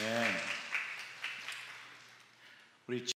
Amen.